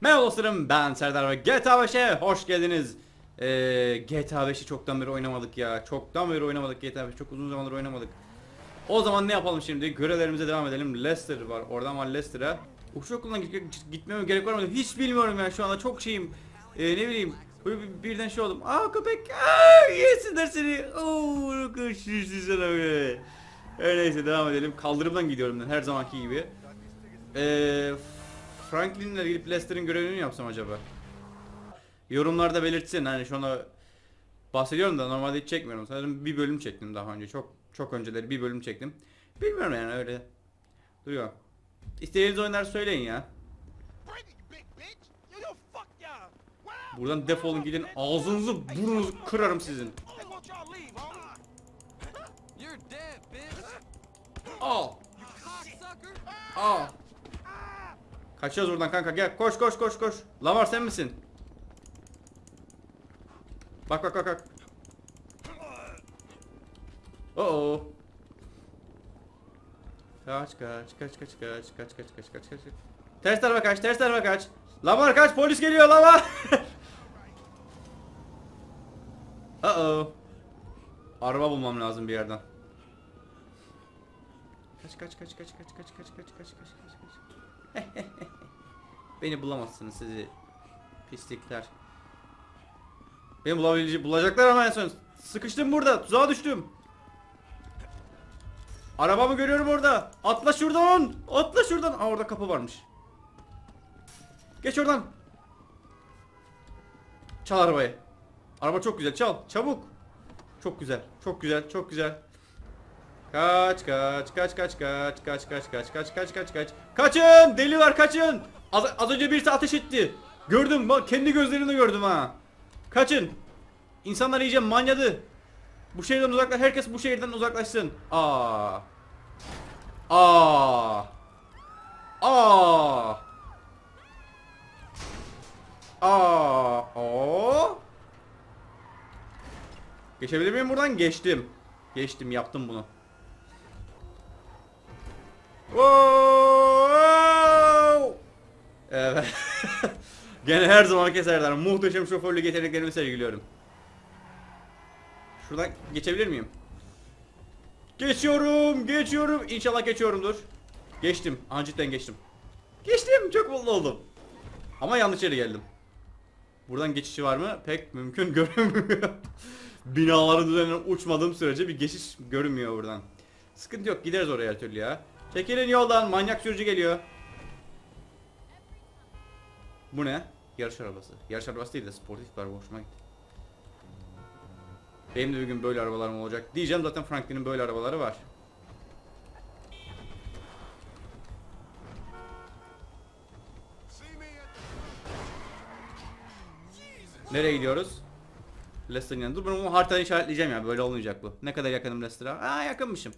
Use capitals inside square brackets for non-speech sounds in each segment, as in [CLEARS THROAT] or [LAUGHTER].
Merhaba dostlarım ben Serdar ve GTA 5'e hoş geldiniz. Ee, GTA 5'i çoktan beri oynamadık ya. Çoktan beri oynamadık GTA 5 çok uzun zamandır oynamadık. O zaman ne yapalım şimdi? Görevlerimize devam edelim. Leicester var. Oradan var Leicester'a. Uçak okuluna git- gitmeme gerek var mı? Hiç bilmiyorum ya şu anda çok şeyim. Ee, ne bileyim. Böyle bir- birden şey oldum. Aa köpek. Aa yesinler seni. Oo kaçırsın sana be. Öyleyse devam edelim. Kaldırımdan gidiyorum ben her zamanki gibi. Eee Franklin'le gidip Leicester'ın görevini mi yapsam acaba? Yorumlarda belirtsin hani şu anda bahsediyorum da normalde hiç çekmiyorum. Sanırım bir bölüm çektim daha önce. Çok çok önceleri bir bölüm çektim. Bilmiyorum yani öyle. Duruyor. İstediğiniz oyunlar söyleyin ya. Buradan defolun gidin. Ağzınızı burnunuzu kırarım sizin. Hey, won't Kaçıyoruz buradan kanka gel. Koş koş koş koş. Lavar sen misin? Bak bak bak bak. Oo. Kaç kaç kaç kaç kaç kaç kaç kaç kaç kaç. Ters tarafa kaç, ters tarafa kaç. Lamar kaç, polis geliyor Lamar. Oo. Araba bulmam lazım bir yerden. Kaç kaç kaç kaç kaç kaç kaç kaç kaç kaç kaç kaç. [LAUGHS] Beni bulamazsınız sizi pislikler. Beni bulabilecek bulacaklar ama en son. Sıkıştım burada. Tuzağa düştüm. Arabamı görüyorum orada. Atla şuradan. Atla şuradan. Aa orada kapı varmış. Geç oradan. Çal arabayı. Araba çok güzel. Çal. Çabuk. Çok güzel. Çok güzel. Çok güzel. Kaç kaç kaç kaç kaç kaç kaç kaç kaç kaç kaç kaç Kaçın! Deli var kaçın! Az, az önce birisi ateş etti. Gördüm bak kendi gözlerimle gördüm ha. Kaçın! İnsanlar iyice manyadı. Bu şehirden uzaklaş herkes bu şehirden uzaklaşsın. Aa. Aa. Aa. Aa. O. Geçebilir miyim buradan? Geçtim. Geçtim yaptım bunu. Wow! Evet. [LAUGHS] Gene her zaman keserler. Muhteşem şoförlük yeteneklerimi sergiliyorum. Şuradan geçebilir miyim? Geçiyorum, geçiyorum. İnşallah geçiyorumdur. Geçtim. Aa, cidden geçtim. Geçtim. Çok mutlu oldum. Ama yanlış yere geldim. Buradan geçişi var mı? Pek mümkün [LAUGHS] görünmüyor. Binaların üzerinden uçmadığım sürece bir geçiş görünmüyor buradan. Sıkıntı yok gideriz oraya her türlü ya. Çekilin yoldan manyak sürücü geliyor. Bu ne? Yarış arabası. Yarış arabası değil de sportif bir araba hoşuma gitti. Benim de bir gün böyle arabalarım olacak. Diyeceğim zaten Franklin'in böyle arabaları var. Nereye gidiyoruz? Leicester'ın yanına. Dur ben bunu haritada işaretleyeceğim ya. Böyle olmayacak bu. Ne kadar yakınım Leicester'a? Aa yakınmışım.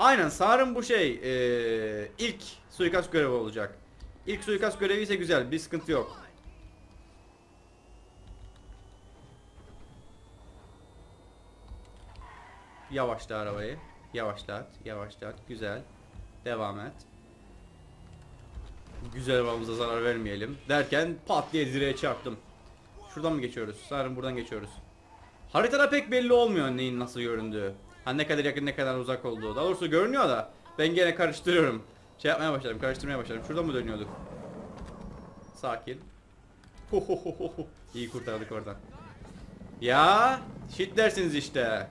Aynen Sarın bu şey eee, ilk suikast görevi olacak. İlk suikast görevi ise güzel bir sıkıntı yok. Yavaşla arabayı. Yavaşlat, yavaşlat. Güzel. Devam et. Güzel arabamıza zarar vermeyelim. Derken pat diye direğe çarptım. Şuradan mı geçiyoruz? Sanırım buradan geçiyoruz. Haritada pek belli olmuyor neyin nasıl göründüğü. Ha ne kadar yakın ne kadar uzak olduğu. Daha doğrusu görünüyor da ben gene karıştırıyorum. Şey yapmaya başladım, karıştırmaya başladım. Şuradan mı dönüyorduk? Sakin. İyi kurtardık oradan. Ya shit dersiniz işte.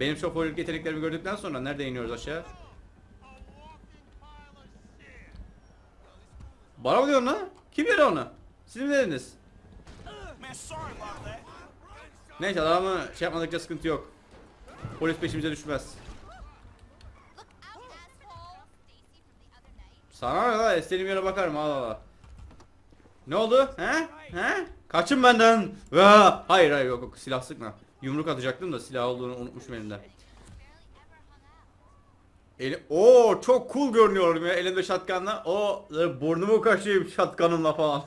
Benim şoförlük yeteneklerimi gördükten sonra nerede iniyoruz aşağı? Bana mı diyorsun lan? Kim dedi onu? Siz mi dediniz? Neyse adamı şey yapmadıkça sıkıntı yok. Polis peşimize düşmez. Sana ne la? İstediğim yere bakarım al al al. Ne oldu? He? He? Kaçın benden. Aa, hayır hayır yok yok silah sıkma. Yumruk atacaktım da silah olduğunu unutmuşum elimden. Eli Oo çok cool görünüyorum ya elimde şatkanla. O e, burnumu kaşıyım şatkanımla falan.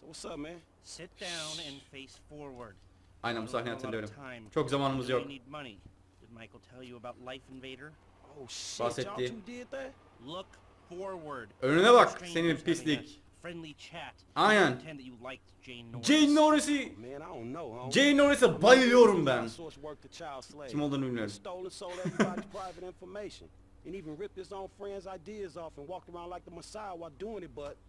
What's up, man? Sit down and face forward. Aynen bu sahneyi hatırlıyorum. Çok zamanımız yok. Bahsetti. Önüne bak senin pislik. Aynen. Jane Norris'i Jane Norris'e bayılıyorum ben. Kim olduğunu bilmiyorum. [LAUGHS]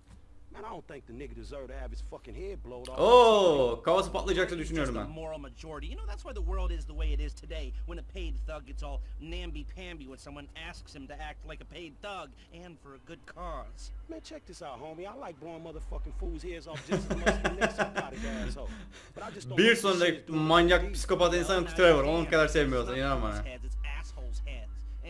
man, I don't think the nigga deserved to have his fucking head blowed off. Oo, kafası patlayacaksa It's düşünüyorum just a ben. moral majority. You know that's why the world is the way it is today. When a paid thug gets all namby-pamby when someone asks him to act like a paid thug and for a good cause. Man, check this out, homie. I like blowing motherfucking fools' heads off just as much as the next psychotic asshole. But I just don't Bir like this sonraki shit doing manyak what it is. psikopat Well, insanın now kütüğü var. you Onun kadar It's sevmiyorsan inan bana. heads, it's assholes' heads.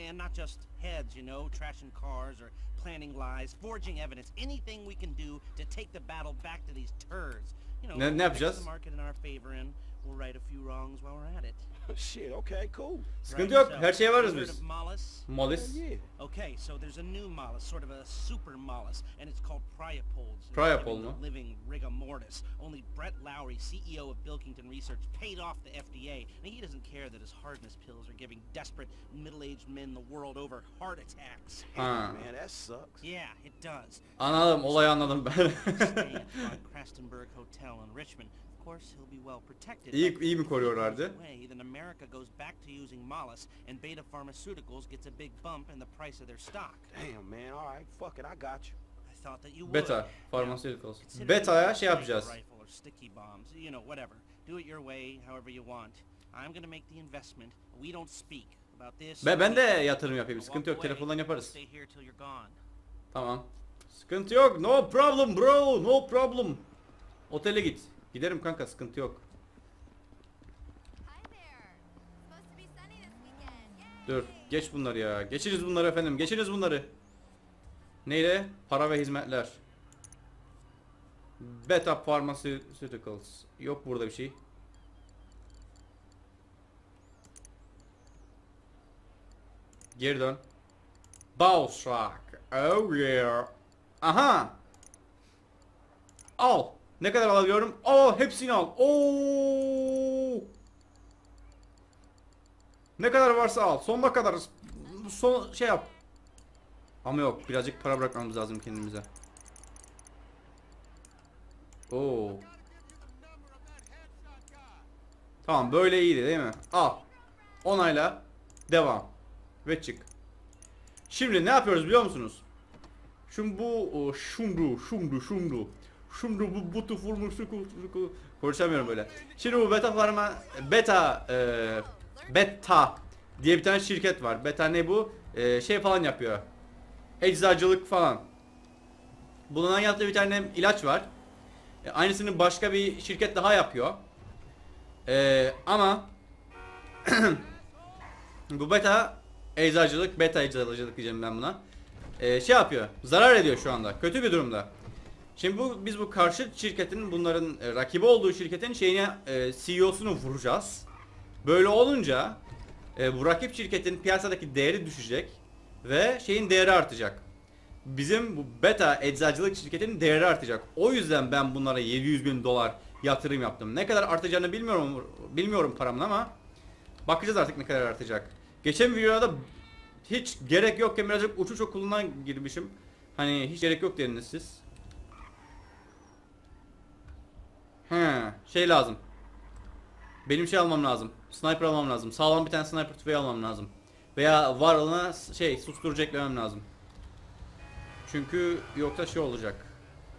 And not just heads, you know, trashing cars or planning lies, forging evidence, anything we can do to take the battle back to these turds. You know, Ne- fix yapacağız? the market in our favor and we'll right a few wrongs while we're at it. Shit, okay, cool. Sıkıntı Right, yok. so, Her şeye varız you heard biz. of Mollis? Mollis. Yeah. Okay, so there's a new mollusk, sort of a super mollusk, and it's called Priapods. It's Priapol giving mu? Living rigor mortis. Only Brett Lowry, CEO of Bilkington Research, paid off the FDA, and he doesn't care that his hardness pills are giving desperate middle-aged men the world over heart attacks. Ha. Man, that sucks. Yeah, it does. Anladım. Olayı anladım ben. Staying [LAUGHS] at Von Crastenburg Hotel in Richmond. İyi- iyi mi koruyorlardı? goes away, Then America goes back to using mollusks, and Beta Pharmaceuticals gets a big bump in the price of their stock. Damn, man. All right, fuck it. I got you. I thought that you would. Beta. Now, Pharmaceuticals. consider Beta'ya şey yapacağız. sniper rifle or sticky bombs, you know, whatever. Do it your way, however you want. I'm gonna make the investment. We don't speak about this. Be ben de yatırım yapayım. Sıkıntı yok. Telefondan yaparız. Tamam. Sıkıntı yok. No problem bro. No problem. Otele git. Giderim kanka. Sıkıntı yok. Dur. Geç bunları ya. Geçiniz bunları efendim. Geçiniz bunları. Neyle? Para ve hizmetler. Beta Pharmaceuticals. Yok burada bir şey. Geri dön. Bowstruck. Oh yeah. Aha. Al. Ne kadar alabiliyorum? Aa hepsini al. Oo. Ne kadar varsa al. Sonuna kadar son şey yap. Ama yok birazcık para bırakmamız lazım kendimize. Oo. Tamam böyle iyiydi değil mi? Al. Onayla. Devam. Ve çık. Şimdi ne yapıyoruz biliyor musunuz? Şimdi bu o, şumdu, şumdu, Şumdu bu butu şuku. Konuşamıyorum böyle. Şimdi bu beta farma beta e, beta diye bir tane şirket var. Beta ne bu? E, şey falan yapıyor. Eczacılık falan. Bunun yaptığı bir tane ilaç var. E, aynısını başka bir şirket daha yapıyor. E, ama [CLEARS THROAT] bu beta eczacılık, beta eczacılık diyeceğim ben buna. E, şey yapıyor. Zarar ediyor şu anda. Kötü bir durumda. Şimdi bu biz bu karşı şirketin bunların e, rakibi olduğu şirketin şeyine e, CEO'sunu vuracağız. Böyle olunca e, bu rakip şirketin piyasadaki değeri düşecek ve şeyin değeri artacak. Bizim bu beta eczacılık şirketinin değeri artacak. O yüzden ben bunlara 700 bin dolar yatırım yaptım. Ne kadar artacağını bilmiyorum bilmiyorum paramın ama bakacağız artık ne kadar artacak. Geçen videoda hiç gerek yokken birazcık uçuş okuluna girmişim. Hani hiç gerek yok dediniz siz. He, şey lazım. Benim şey almam lazım. Sniper almam lazım. Sağlam bir tane sniper tüfeği almam lazım. Veya var olana şey susturucu eklemem lazım. Çünkü yoksa şey olacak.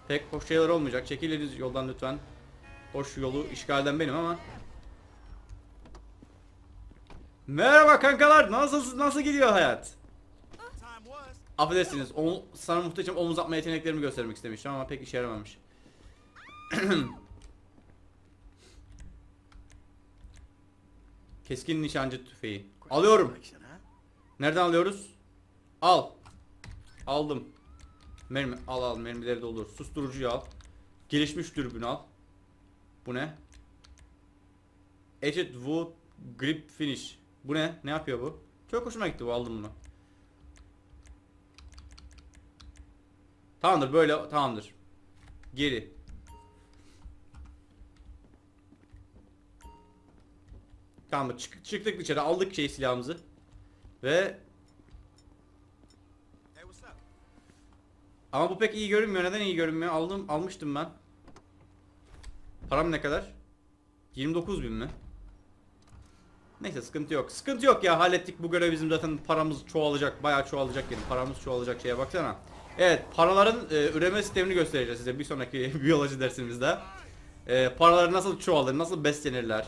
Pek hoş şeyler olmayacak. Çekiliriz yoldan lütfen. Hoş yolu işgalden benim ama. Merhaba kankalar. Nasıl nasıl gidiyor hayat? Affedersiniz. Sana muhteşem omuz atma yeteneklerimi göstermek istemiştim ama pek işe yaramamış. [CLEARS THROAT] Keskin nişancı tüfeği. Alıyorum. Nereden alıyoruz? Al. Aldım. Mermi al al mermileri doldur. Susturucuyu al. Gelişmiş dürbün al. Bu ne? Edged Wood Grip Finish. Bu ne? Ne yapıyor bu? Çok hoşuma gitti bu aldım bunu. Tamamdır böyle tamamdır. Geri. Tamam çık, çıktık dışarı aldık şey silahımızı. Ve Ama bu pek iyi görünmüyor. Neden iyi görünmüyor? Aldım, almıştım ben. Param ne kadar? 29 bin mi? Neyse sıkıntı yok. Sıkıntı yok ya hallettik bu görev bizim zaten paramız çoğalacak. Bayağı çoğalacak yani paramız çoğalacak şeye baksana. Evet paraların e, üreme sistemini göstereceğiz size bir sonraki [LAUGHS] biyoloji dersimizde. E, paralar nasıl çoğalır, nasıl beslenirler.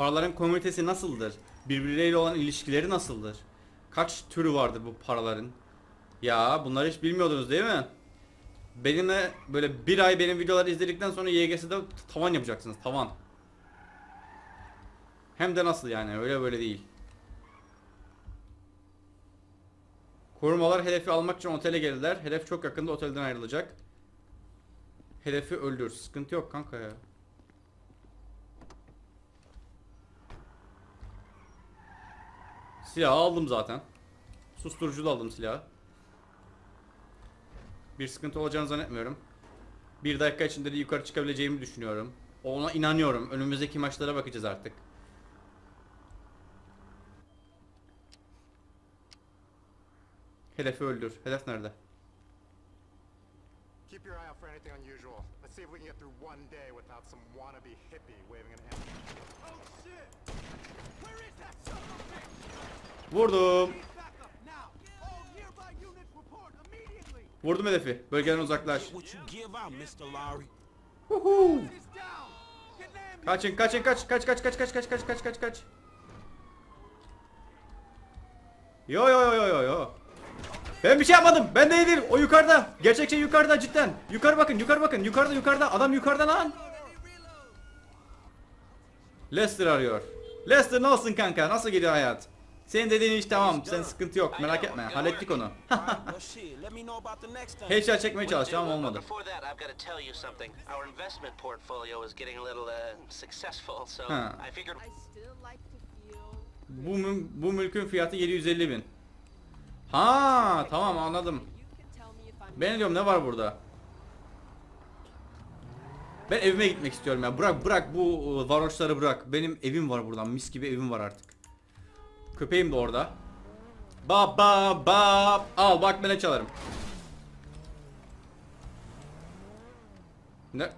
Paraların komünitesi nasıldır? Birbirleriyle olan ilişkileri nasıldır? Kaç türü vardır bu paraların? Ya bunları hiç bilmiyordunuz değil mi? Benimle böyle bir ay benim videoları izledikten sonra YGS'de tavan yapacaksınız tavan. Hem de nasıl yani öyle böyle değil. Korumalar hedefi almak için otele geldiler. Hedef çok yakında otelden ayrılacak. Hedefi öldür. Sıkıntı yok kanka ya. Silahı aldım zaten. Susturucu da aldım silahı. Bir sıkıntı olacağını zannetmiyorum. Bir dakika içinde de yukarı çıkabileceğimi düşünüyorum. Ona inanıyorum. Önümüzdeki maçlara bakacağız artık. Hedefi öldür. Hedef nerede? Keep your eye out for anything unusual. Let's see if we can get through one day without some wannabe hippie waving an M. Oh shit! Where is that son immediately! Vurdum hedefi. Bölgeden uzaklaş. Ambulance! Kaçın kaçın kaç kaç kaç kaç kaç kaç kaç kaç kaç kaç. Yo yo yo yo yo. Ben bir şey yapmadım. Ben değilim. O yukarıda. Gerçek şey yukarıda cidden. Yukarı bakın, yukarı bakın. Yukarıda, yukarıda. Adam yukarıda lan. Lester arıyor. Lester nasılsın kanka? Nasıl gidiyor hayat? Senin dediğin iş tamam. Sen sıkıntı yok. Merak etme. Hallettik onu. Headshot çekmeye çalışacağım ama olmadı. Bu, bu mülkün fiyatı 750 bin. Ha tamam anladım. Ben diyorum ne var burada? Ben evime gitmek istiyorum ya. Bırak bırak bu e, varoşları bırak. Benim evim var buradan. Mis gibi evim var artık. Köpeğim de orada. Bab bab bab. Al bak ben çalarım. Ne?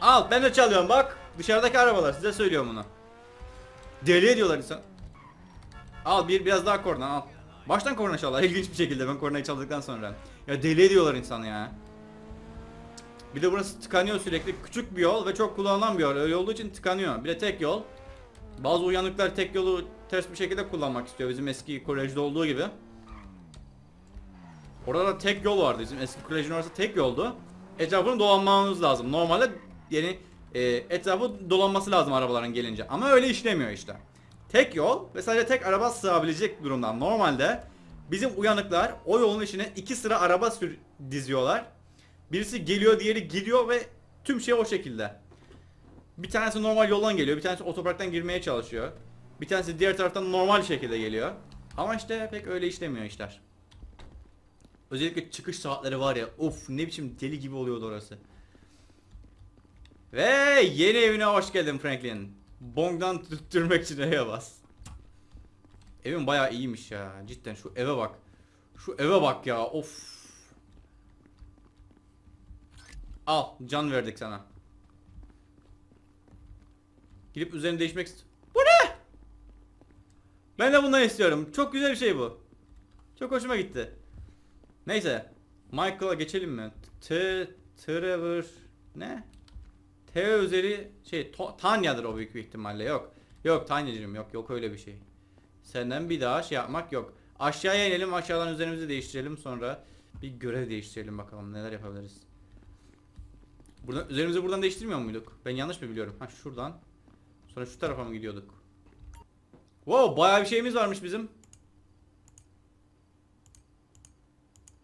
Al ben de çalıyorum bak. Dışarıdaki arabalar size söylüyorum bunu. Deli ediyorlar insan. Al bir biraz daha korna al. Baştan korna çalar [LAUGHS] ilginç bir şekilde ben kornayı çaldıktan sonra. Ya deli ediyorlar insanı ya. Bir de burası tıkanıyor sürekli. Küçük bir yol ve çok kullanılan bir yol. Öyle olduğu için tıkanıyor. Bir de tek yol. Bazı uyanıklar tek yolu ters bir şekilde kullanmak istiyor. Bizim eski kolejde olduğu gibi. Orada da tek yol vardı. Bizim eski kolejin orası tek yoldu. Etrafını dolanmamız lazım. Normalde yani e, etrafı dolanması lazım arabaların gelince. Ama öyle işlemiyor işte. Tek yol ve sadece tek araba sığabilecek durumda. Normalde bizim uyanıklar o yolun içine iki sıra araba sür diziyorlar. Birisi geliyor, diğeri gidiyor ve tüm şey o şekilde. Bir tanesi normal yoldan geliyor, bir tanesi otoparktan girmeye çalışıyor. Bir tanesi diğer taraftan normal şekilde geliyor. Ama işte pek öyle işlemiyor işler. Özellikle çıkış saatleri var ya, of ne biçim deli gibi oluyordu orası. Ve yeni evine hoş geldin Franklin. Bong'dan tüttürmek için eve bas. Evin bayağı iyiymiş ya. Cidden şu eve bak. Şu eve bak ya. Of. Al can verdik sana. Gidip üzerini değişmek ist- Bu ne? Ben de bundan istiyorum. Çok güzel bir şey bu. Çok hoşuma gitti. Neyse. Michael'a geçelim mi? T Trevor ne? T özeli şey Tanya'dır o büyük bir ihtimalle yok. Yok Tanya'cığım yok yok öyle bir şey. Senden bir daha şey yapmak yok. Aşağıya inelim aşağıdan üzerimizi değiştirelim sonra bir görev değiştirelim bakalım neler yapabiliriz. Buradan, üzerimizi buradan değiştirmiyor muyduk? Ben yanlış mı biliyorum? Ha şuradan. Sonra şu tarafa mı gidiyorduk? Wow bayağı bir şeyimiz varmış bizim.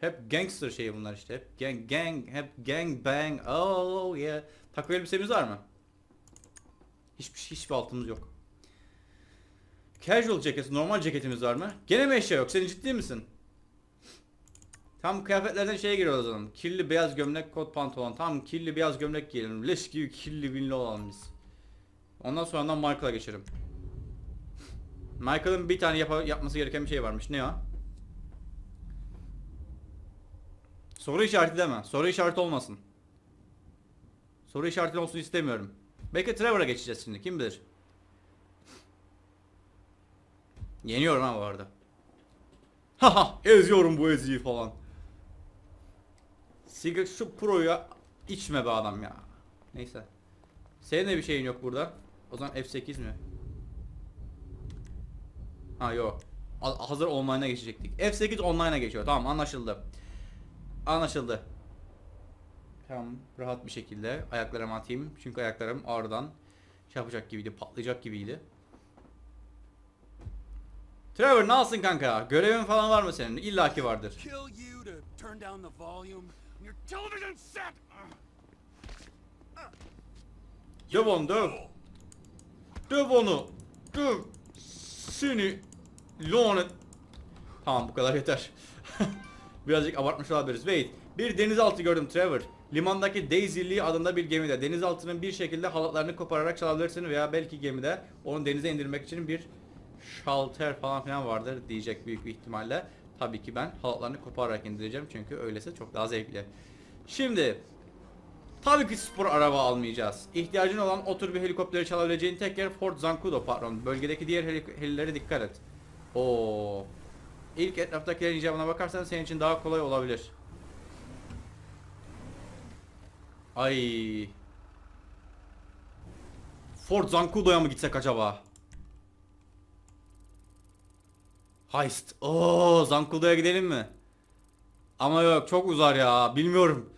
Hep gangster şeyi bunlar işte. Hep gang gang hep gang bang. Oh yeah. Takı elbisemiz var mı? Hiçbir şey, hiçbir altımız yok. Casual ceket, normal ceketimiz var mı? Gene mi eşya yok? Sen ciddi misin? Tam kıyafetlerden şeye giriyor o. Kirli beyaz gömlek, kot pantolon. Tam kirli beyaz gömlek giyelim. Leş gibi kirli binli olalım biz. Ondan sonra Michael'a geçerim. Michael'ın bir tane yapa- yapması gereken bir şey varmış. Ne o? Soru işareti deme. Soru işareti olmasın. Soru işareti olsun istemiyorum. Belki Trevor'a geçeceğiz şimdi. Kim bilir. Yeniyorum ha bu arada. Haha eziyorum bu eziyi falan. Sigara şu pro'ya içme be adam ya. Neyse. Senin de bir şeyin yok burada. O zaman F8 mi? Ha yok. Ha- Hazır online'a geçecektik. F8 online'a geçiyor. Tamam anlaşıldı. Anlaşıldı. Tamam rahat bir şekilde ayaklarımı atayım. Çünkü ayaklarım ağrıdan şey yapacak gibiydi, patlayacak gibiydi. Trevor nasılsın kanka? Görevin falan var mı senin? İlla ki vardır. Your television set. Döv onu döv. Döv onu. Döv. Seni lanet. Tamam bu kadar yeter. [LAUGHS] Birazcık abartmış olabiliriz. Wait. Bir denizaltı gördüm Trevor. Limandaki Daisy Lee adında bir gemide. Denizaltının bir şekilde halatlarını kopararak çalabilirsin veya belki gemide onu denize indirmek için bir şalter falan filan vardır diyecek büyük bir ihtimalle. Tabii ki ben halatlarını kopararak indireceğim çünkü öylesi çok daha zevkli. Şimdi Tabii ki spor araba almayacağız. İhtiyacın olan o tür bir helikopteri çalabileceğin tek yer Fort Zancudo patron. Bölgedeki diğer heli- helilere dikkat et. Oo. İlk etraftakilerin icabına bakarsan senin için daha kolay olabilir. Ay. Fort Zancudo'ya mı gitsek acaba? Heist. Oo, Zancudo'ya gidelim mi? Ama yok çok uzar ya. Bilmiyorum.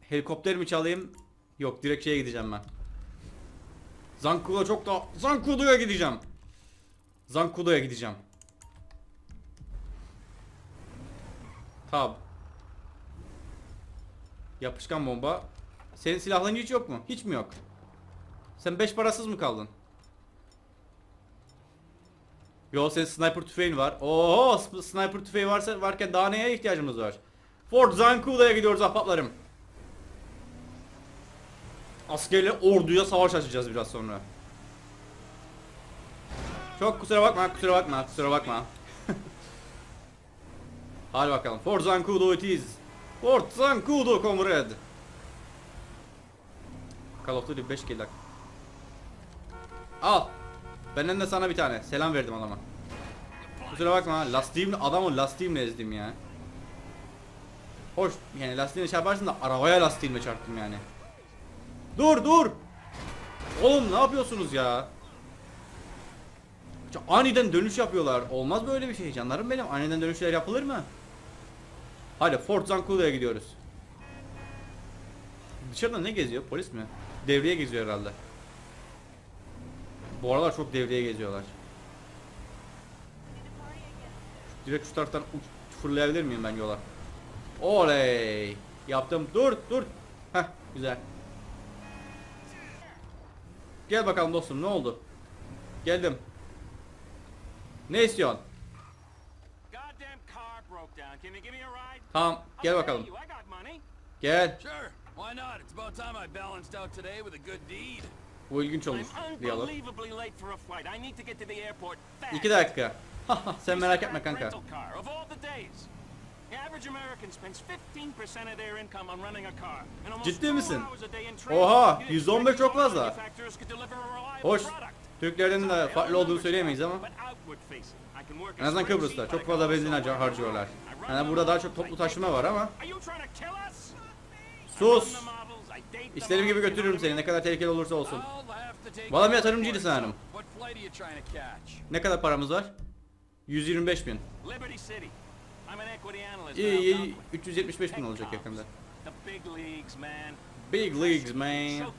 Helikopter mi çalayım? Yok direkt şeye gideceğim ben. Zancudo çok da... Zancudo'ya gideceğim. Zancudo'ya gideceğim. Tab. Yapışkan bomba. Senin silahların hiç yok mu? Hiç mi yok? Sen beş parasız mı kaldın? Yo senin sniper tüfeğin var. Oo sniper tüfeği varsa varken daha neye ihtiyacımız var? Fort Zancudo'ya gidiyoruz ahbaplarım. Askerle orduya savaş açacağız biraz sonra. Çok kusura bakma, kusura bakma, kusura bakma. [LAUGHS] Hadi bakalım. Fort Zancudo it is. Fort Zancudo comrade. Call of Duty 5 kill Al. Benden de sana bir tane. Selam verdim adama. Kusura bakma. Lastiğimle adamı lastiğimle ezdim ya. Hoş yani lastiğimle şey yaparsın da arabaya lastiğimle çarptım yani. Dur dur. Oğlum ne yapıyorsunuz ya? Aniden dönüş yapıyorlar. Olmaz böyle bir şey canlarım benim. Aniden dönüşler yapılır mı? Hadi Fort Zancudo'ya gidiyoruz. Dışarıda ne geziyor? Polis mi? Devriye geziyor herhalde. Bu aralar çok devriye geziyorlar. Direkt şu taraftan uç- fırlayabilir miyim ben yola? Oley! Yaptım. Dur, dur. Heh, güzel. Gel bakalım dostum, ne oldu? Geldim. Ne istiyorsun? Tamam, gel bakalım. Gel. Sure, why not? It's about time I balanced out today with a good deed. Bu ilginç olmuş. Fast. İki dakika. Sen merak etme kanka. rental car of all the days. The average American spends 15% of their income on running a car. And almost Ciddi misin? Oha, You'd 115 çok fazla. Hoş. Türklerden de farklı olduğunu söyleyemeyiz ama. En azından Kıbrıs'ta çok fazla benzin harcıyorlar. Yani burada daha çok toplu taşıma var ama. Sus! I run the models, I date them İstediğim gibi götürürüm seni ne kadar tehlikeli olursa olsun. Adam your yatırımcıydı sanırım. Ne kadar paramız var? 125 bin. İyi iyi Conklin. 375 bin olacak yakında. Big leagues, man.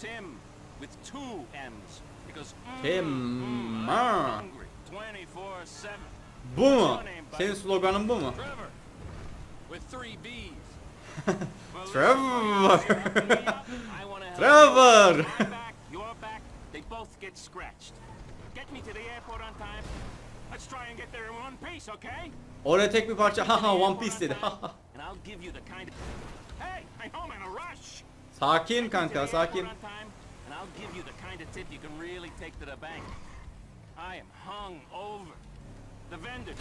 Tim, with two M's. Because Tim, I'm hungry 24/7. Bu mu? Senin sloganın bu mu? [LAUGHS] Trevor, [LAUGHS] Trevor. they both get scratched. Get me to the airport on time. Let's try and get there in one piece, okay? Oraya tek bir parça haha [LAUGHS] One Piece dedi. and I'll give you the kind. Hey, I'm home in a rush. Sakin kanka sakin. and I'll give you the kind of tip you can really take to the bank. I am hung over. The vendor.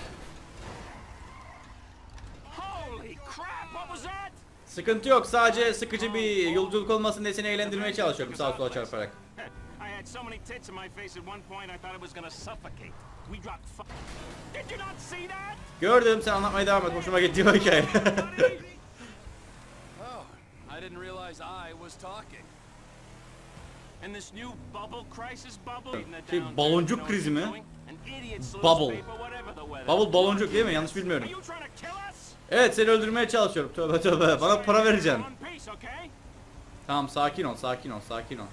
Holy crap! What was that? Sıkıntı yok sadece sıkıcı bir yolculuk olmasın diye seni eğlendirmeye çalışıyorum sağa sola çarparak. Gördüm sen anlatmaya devam et hoşuma gitti o hikaye. [LAUGHS] Oh, I didn't realize I was talking. And this new bubble crisis bubble? Şey, down, baloncuk krizi mi? Bubble. Bavul baloncuk değil mi? Yanlış bilmiyorum. Evet seni öldürmeye çalışıyorum. Tövbe tövbe. Bana para vereceksin. Tamam sakin ol sakin ol sakin ol.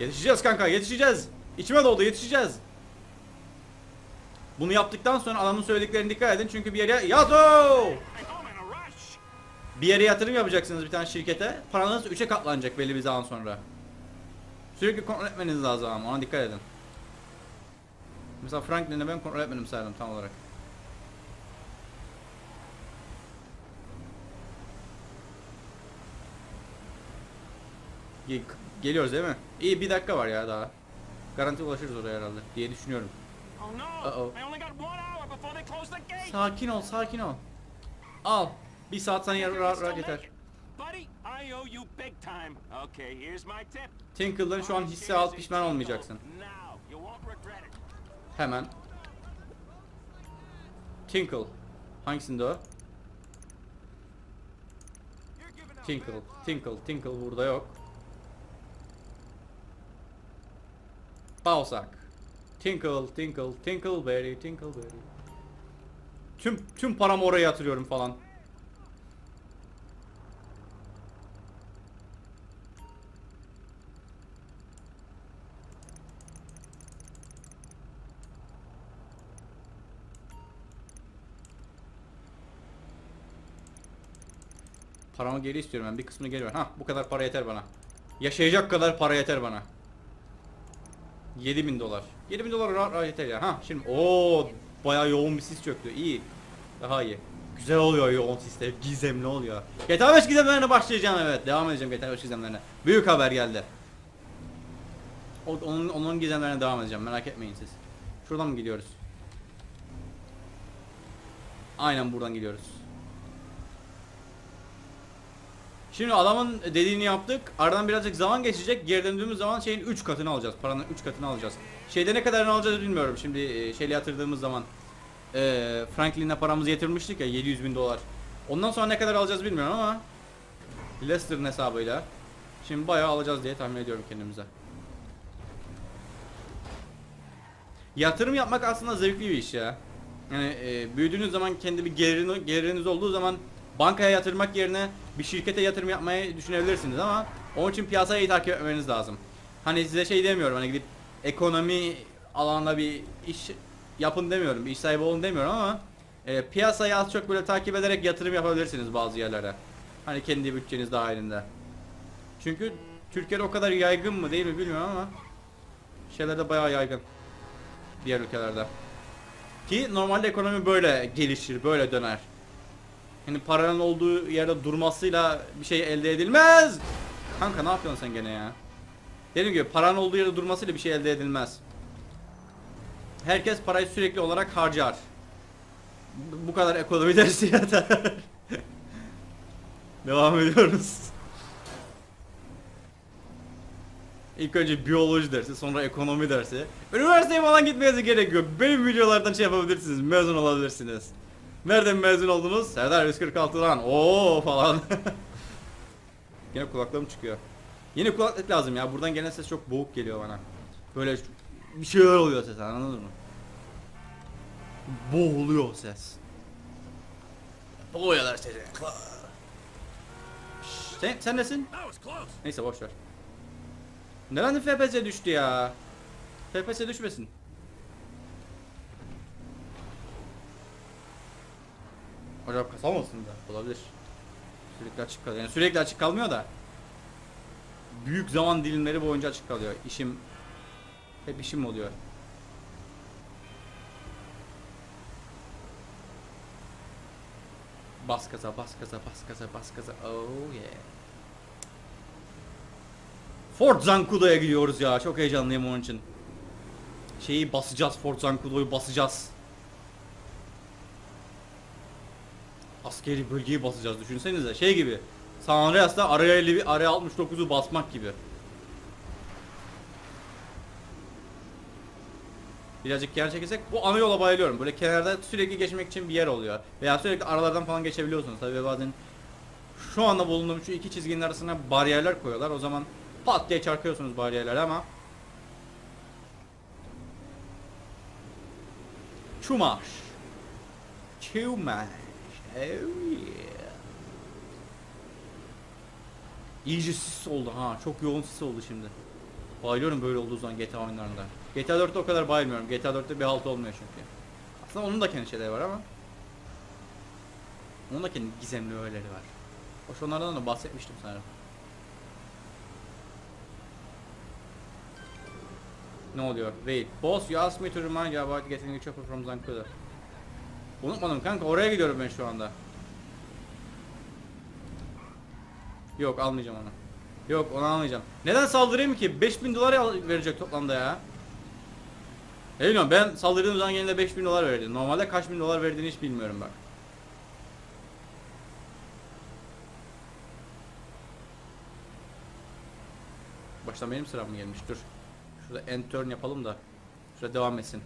Yetişeceğiz kanka yetişeceğiz. İçime doldu yetişeceğiz. Bunu yaptıktan sonra adamın söylediklerine dikkat edin çünkü bir yere yato bir yere yatırım yapacaksınız bir tane şirkete. Paranız 3'e katlanacak belli bir zaman sonra. Sürekli kontrol etmeniz lazım ama ona dikkat edin. Mesela Franklin'e ben kontrol etmedim sayalım tam olarak. Geliyoruz değil mi? İyi bir dakika var ya daha. Garanti ulaşırız oraya herhalde diye düşünüyorum. Oh the gate. Sakin ol sakin ol. Al. Bir saat sana can rahat yeter. Tinkle'dan şu an hisse al pişman olmayacaksın. Hemen. Tinkle. Hangisinde o? Tinkle, Tinkle, Tinkle burada yok. Balzac. Tinkle, Tinkle, Tinkleberry, Tinkleberry. Tüm tüm paramı oraya yatırıyorum falan. Paramı geri istiyorum ben. Bir kısmını geri ver. Hah bu kadar para yeter bana. Yaşayacak kadar para yeter bana. 7000 dolar. 7000 dolar rahat rahat yeter ya. Ha şimdi o bayağı yoğun bir sis çöktü. İyi. Daha iyi. Güzel oluyor yoğun sisler. Gizemli oluyor. GTA 5 gizemlerine başlayacağım evet. Devam edeceğim GTA 5 gizemlerine. Büyük haber geldi. Onun, onun gizemlerine devam edeceğim. Merak etmeyin siz. Şuradan mı gidiyoruz? Aynen buradan gidiyoruz. Şimdi adamın dediğini yaptık. Aradan birazcık zaman geçecek. Geri döndüğümüz zaman şeyin 3 katını alacağız. Paranın 3 katını alacağız. Şeyde ne kadarını alacağız bilmiyorum. Şimdi e, şeyle yatırdığımız zaman e, Franklin'le paramızı yatırmıştık ya 700 bin dolar. Ondan sonra ne kadar alacağız bilmiyorum ama Lester'ın hesabıyla şimdi bayağı alacağız diye tahmin ediyorum kendimize. Yatırım yapmak aslında zevkli bir iş ya. Yani e, büyüdüğünüz zaman kendi bir gelirin, geliriniz olduğu zaman bankaya yatırmak yerine bir şirkete yatırım yapmayı düşünebilirsiniz ama onun için piyasayı iyi takip etmeniz lazım. Hani size şey demiyorum hani gidip ekonomi alanında bir iş yapın demiyorum, iş sahibi olun demiyorum ama e, piyasayı az çok böyle takip ederek yatırım yapabilirsiniz bazı yerlere. Hani kendi bütçeniz dahilinde. Çünkü Türkiye'de o kadar yaygın mı değil mi bilmiyorum ama şeylerde bayağı yaygın. Diğer ülkelerde. Ki normalde ekonomi böyle gelişir, böyle döner. Yani paranın olduğu yerde durmasıyla bir şey elde edilmez. Kanka ne yapıyorsun sen gene ya? Dediğim gibi paranın olduğu yerde durmasıyla bir şey elde edilmez. Herkes parayı sürekli olarak harcar. Bu kadar ekonomi [LAUGHS] dersi yeter. Devam ediyoruz. İlk önce biyoloji dersi, sonra ekonomi dersi. Üniversiteye falan gitmenize gerek yok. Benim videolardan şey yapabilirsiniz, mezun olabilirsiniz. Nereden mezun oldunuz? Serdar 146'dan. Oo falan. [LAUGHS] Yine kulaklığım çıkıyor. Yeni kulaklık lazım ya. Buradan gelen ses çok boğuk geliyor bana. Böyle bir şeyler oluyor ses anladın mı? Boğuluyor ses. Boğuyorlar sesi. Sen, sen nesin? Neyse boş ver. Neden FPS düştü ya? FPS düşmesin. Acaba kasamasın da olabilir. Sürekli açık kalıyor. Yani sürekli açık kalmıyor da. Büyük zaman dilimleri boyunca açık kalıyor. İşim hep işim oluyor. Bas gaza, bas gaza, bas gaza, bas gaza. Oh yeah. Fort Zancudo'ya gidiyoruz ya. Çok heyecanlıyım onun için. Şeyi basacağız. Fort Zancudo'yu basacağız. Askeri bölgeyi basacağız. Düşünsenize. Şey gibi. San Andreas'ta araya 50 araya 69'u basmak gibi. Birazcık yer çekesek bu ana yola bayılıyorum. Böyle kenarda sürekli geçmek için bir yer oluyor. Veya sürekli aralardan falan geçebiliyorsunuz. Tabii bazen şu anda bulunduğum şu iki çizginin arasına bariyerler koyuyorlar. O zaman pat diye çarpıyorsunuz bariyerlere ama Çumaş. Çumaş. Oh yeah. İyice sis oldu ha. Çok yoğun sis oldu şimdi. Bayılıyorum böyle olduğu zaman GTA oyunlarında. GTA 4'te o kadar bayılmıyorum. GTA 4'te bir halt olmuyor çünkü. Aslında onun da kendi şeyleri var ama. Onun da kendi gizemli öğeleri var. Hoş onlardan da bahsetmiştim sanırım. Ne oluyor? Wait. Boss you asked me to remind you about getting a chopper from Zancudo. Unutmadım kanka oraya gidiyorum ben şu anda. Yok almayacağım onu. Yok onu almayacağım. Neden saldırayım ki? 5000 dolar verecek toplamda ya. Bileyim ben saldırdığım zaman genelde 5000 dolar verdi. Normalde kaç bin dolar verdiğini hiç bilmiyorum bak. Baştan benim sıram mı gelmiş? Dur. Şurada end turn yapalım da. Şurada devam etsin.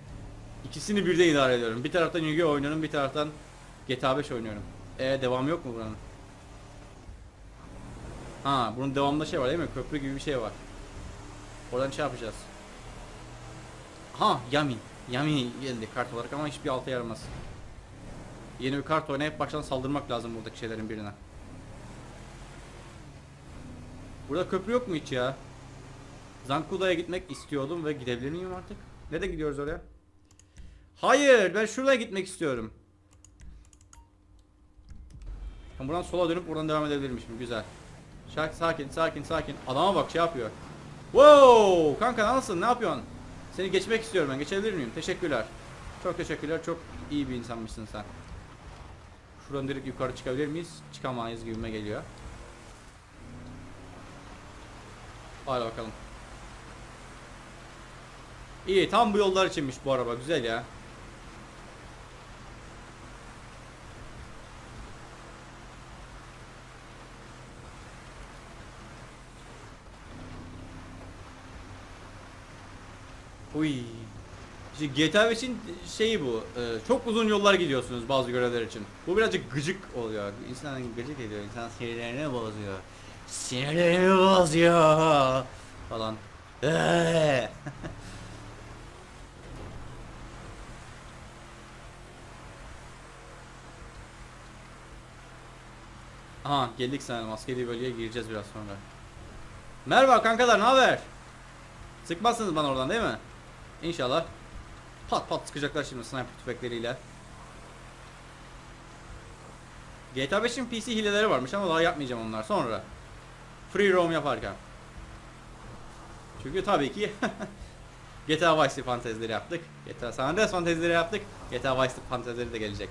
İkisini birde idare ediyorum. Bir taraftan Yu-Gi-Oh oynuyorum, bir taraftan GTA 5 oynuyorum. E devam yok mu buranın? Ha, bunun devamında şey var değil mi? Köprü gibi bir şey var. Oradan şey yapacağız. Ha, Yami. Yami geldi kart olarak ama hiçbir alta yaramaz. Yeni bir kart oynayıp baştan saldırmak lazım buradaki şeylerin birine. Burada köprü yok mu hiç ya? Zankuda'ya gitmek istiyordum ve gidebilir miyim artık? Nerede gidiyoruz oraya? Hayır, ben şuraya gitmek istiyorum. Ben buradan sola dönüp buradan devam edebilirmişim. Güzel. Şak sakin, sakin, sakin. Adama bak şey yapıyor. Wow! Kanka nasılsın? Ne yapıyorsun? Seni geçmek istiyorum ben. Geçebilir miyim? Teşekkürler. Çok teşekkürler. Çok iyi bir insanmışsın sen. Şuradan direkt yukarı çıkabilir miyiz? Çıkamayız gibime geliyor. Hadi bakalım. İyi tam bu yollar içinmiş bu araba güzel ya. Uy. İşte GTA 5'in şeyi bu. e, çok uzun yollar gidiyorsunuz bazı görevler için. Bu birazcık gıcık oluyor. İnsan gıcık ediyor. İnsan sinirlerini bozuyor. Sinirlerini bozuyor. Falan. [LAUGHS] Aha geldik sanırım askeri bölgeye gireceğiz biraz sonra. Merhaba kankalar ne haber? Sıkmazsınız bana oradan değil mi? İnşallah. Pat pat sıkacaklar şimdi sniper tüfekleriyle. GTA 5'in PC hileleri varmış ama daha yapmayacağım onlar sonra. Free roam yaparken. Çünkü tabii ki [LAUGHS] GTA Vice fantezileri yaptık. GTA San Andreas fantezileri yaptık. GTA Vice fantezileri de gelecek.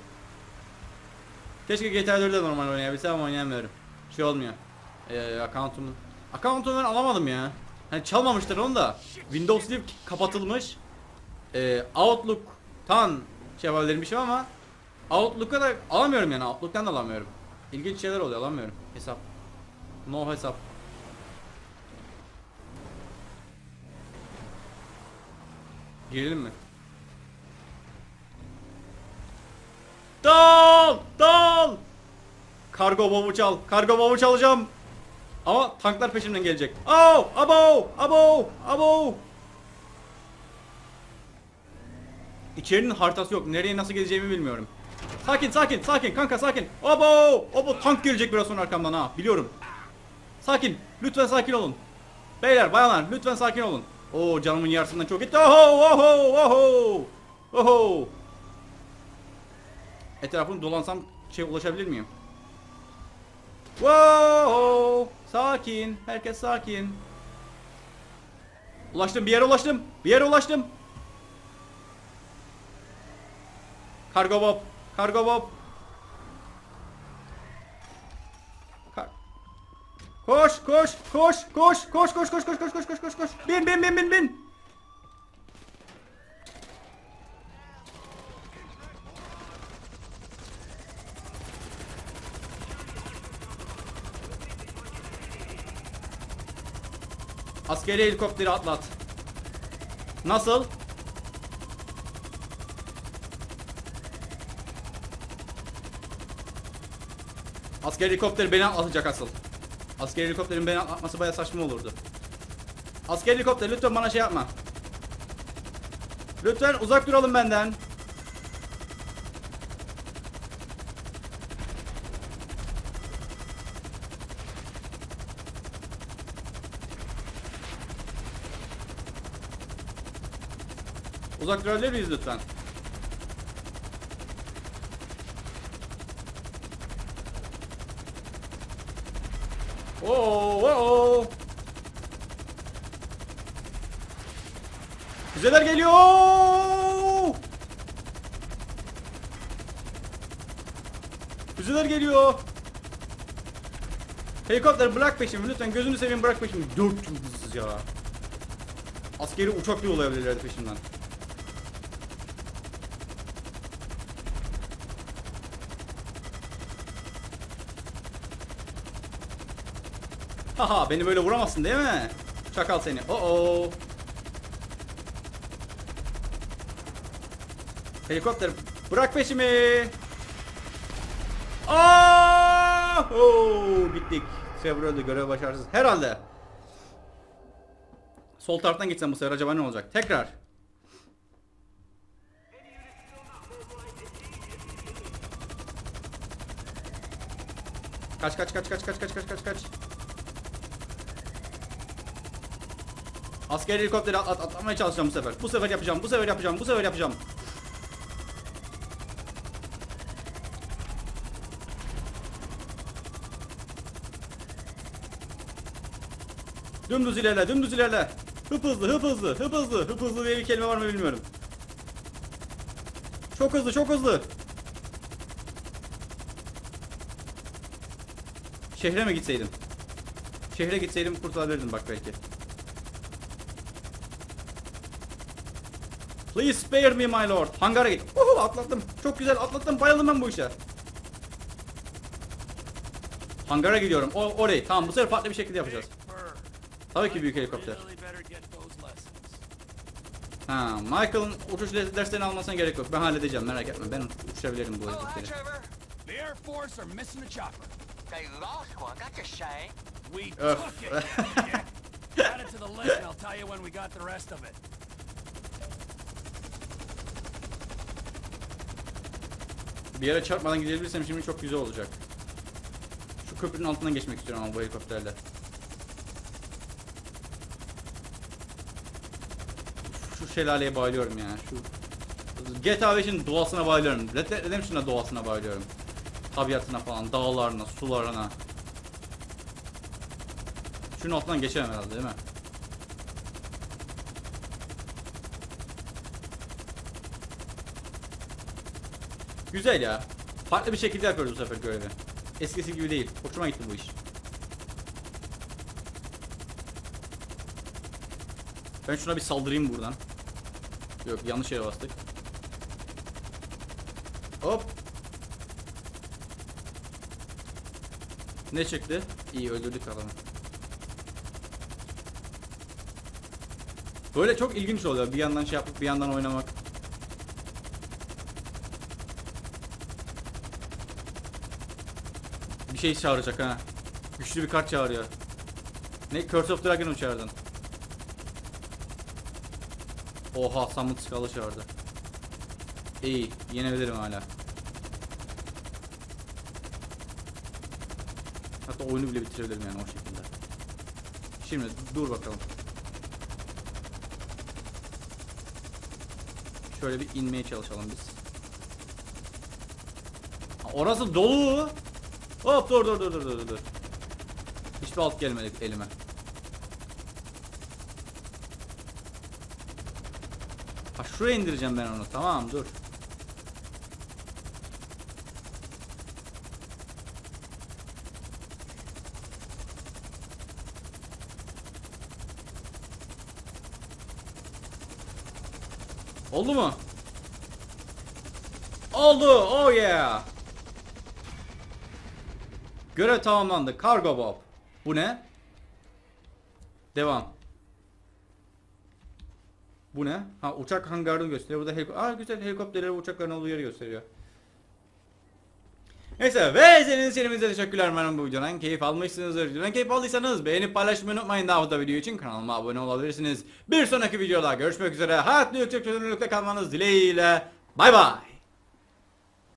Keşke GTA 4'de normal oynayabilsem ama oynayamıyorum. Şey olmuyor. Ee, account'umu Account'umu alamadım ya. Hani çalmamışlar onu da. Windows Live kapatılmış. Ee, Outlook'tan şey yapabilirmişim ama Outlook'a da alamıyorum yani. Outlook'tan da alamıyorum. İlginç şeyler oluyor alamıyorum. Hesap. No hesap. Girelim mi? Dal! Dal! Kargo bomu çal. Kargo bomu çalacağım. Ama tanklar peşimden gelecek. Oh! Abo! Abo! Abo! İçerinin haritası yok. Nereye nasıl geleceğimi bilmiyorum. Sakin sakin sakin kanka sakin. Abo! Abo tank gelecek biraz sonra arkamdan ha. Biliyorum. Sakin. Lütfen sakin olun. Beyler bayanlar lütfen sakin olun. Oo canımın yarısından çok gitti. Oho oho oho. Oho. Etrafını dolansam şey ulaşabilir miyim? Wow! Sakin. Herkes sakin. Ulaştım. Bir yere ulaştım. Bir yere ulaştım. Kargo Bob. Kargo Bob. Kar koş, koş, koş, koş, koş, koş, koş, koş, koş, koş, koş, koş, koş. Bin, bin, bin, bin, bin. Askeri helikopteri atlat. Nasıl? Askeri helikopter beni atlatacak asıl. Askeri helikopterin beni atması baya saçma olurdu. Askeri helikopter lütfen bana şey yapma. Lütfen uzak duralım benden. Uzak durabilir miyiz lütfen? Oo, oo. Füzeler geliyor. Füzeler geliyor. Helikopter bırak peşimi lütfen gözünü seveyim bırak peşimi. Dört ya. Askeri uçak yollayabilirlerdi peşimden. Haha beni böyle vuramazsın değil mi? Çakal seni. Oo. Helikopter bırak peşimi. Aa! Oo, bittik. Trevor öldü görev başarısız. Herhalde. Sol taraftan gitsem bu sefer acaba ne olacak? Tekrar. Kaç kaç kaç kaç kaç kaç kaç kaç kaç. Askeri helikopteri at, at, atlamaya çalışacağım bu sefer. Bu sefer yapacağım. Bu sefer yapacağım. Bu sefer yapacağım. Dümdüz ilerle, dümdüz ilerle. Hıp hızlı, hıp hızlı, hıp hızlı, hıp hızlı diye bir kelime var mı bilmiyorum. Çok hızlı, çok hızlı. Şehre mi gitseydim? Şehre gitseydim kurtulabilirdim bak belki. Please spare me my lord. Hangara git. Uhu atlattım. Çok güzel atlattım. Bayıldım ben bu işe. Hangara gidiyorum. O orayı. Tamam bu sefer farklı bir şekilde yapacağız. Tabii ki büyük helikopter. Ha, Michael'ın uçuş derslerini almasına gerek yok. Ben halledeceğim merak etme. Ben uçabilirim bu helikopteri. Trevor. [LAUGHS] The Air Force are missing a chopper. They lost one. That's a shame. We Öf. took it. yeah. Add it to the list and I'll tell you when we got the rest of it. Bir yere çarpmadan gidebilirsem şimdi çok güzel olacak. Şu köprünün altından geçmek istiyorum ama bu helikopterle. Şu şelaleye bayılıyorum ya. Şu GTA 5'in doğasına bayılıyorum. Red Dead Redemption'da doğasına bayılıyorum. Tabiatına falan, dağlarına, sularına. Şunun altından geçemem herhalde değil mi? Güzel ya. Farklı bir şekilde yapıyoruz bu sefer görevi. Eskisi gibi değil. Hoşuma gitti bu iş. Ben şuna bir saldırayım buradan. Yok yanlış yere bastık. Hop. Ne çıktı? İyi öldürdük adamı. Böyle çok ilginç oluyor. Bir yandan şey yapıp bir yandan oynamak. Bir şey çağıracak ha. Güçlü bir kart çağırıyor. Ne? Curse of Dragon'u çağırdın. Oha Summit Skull'ı çağırdı. İyi. Yenebilirim hala. Hatta oyunu bile bitirebilirim yani o şekilde. Şimdi dur bakalım. Şöyle bir inmeye çalışalım biz. Orası dolu. Hop dur dur dur dur dur dur. Hiçbir alt gelmedi elime. Ha şuraya indireceğim ben onu. Tamam dur. Oldu mu? Oldu. Oh yeah. Görev tamamlandı. Cargo Bob. Bu ne? Devam. Bu ne? Ha uçak hangarını gösteriyor. Burada heliko Aa güzel helikopterleri uçakların olduğu yeri gösteriyor. Neyse ve izlediğiniz için hepinize teşekkürler. Umarım bu videodan keyif almışsınızdır. Videodan keyif aldıysanız beğenip paylaşmayı unutmayın. Daha fazla video için kanalıma abone olabilirsiniz. Bir sonraki videoda görüşmek üzere. Hayatlı yüksek çözünürlükte kalmanız dileğiyle. Bay bay.